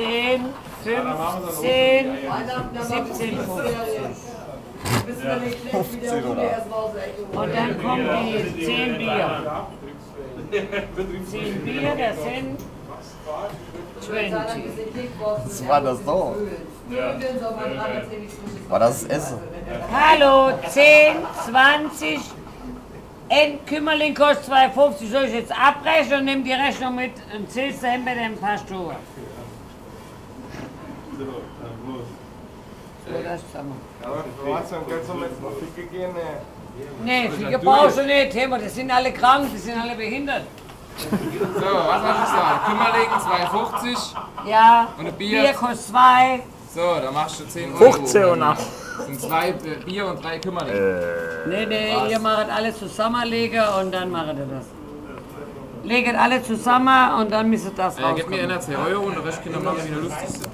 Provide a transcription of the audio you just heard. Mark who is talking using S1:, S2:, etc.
S1: 10, 15, 17, 15. Und dann kommen die 10 Bier. 10 Bier, das sind 20.
S2: Was war das so? War das Essen?
S1: Hallo, 10, 20. Ein Kümmerling kostet 2,50. Soll ich jetzt abbrechen und nimm die Rechnung mit und zählst dahin bei dem Pastor? So, das zusammen.
S3: Aber Kroatien, kannst du mir jetzt noch Ficke gehen?
S1: Nee, viele brauchst du nicht, Thema. Die sind alle krank, die sind alle behindert.
S4: So, was soll ich sagen? Kümmerling 2,50.
S1: Ja,
S4: Und ein Bier?
S1: Bier kostet 2.
S4: So, dann machst du 10 Euro.
S5: 15 und nach.
S4: Das sind zwei äh, Bier und drei Kümmerling.
S1: Nee, nee, ihr macht alles zusammen, lege und dann macht ihr das. Legt alle zusammen und dann müsst ihr das
S4: Äh, gib mir
S1: rauskommen.
S4: einer 10 Euro und der Rest wir machen, wie du lustig sind.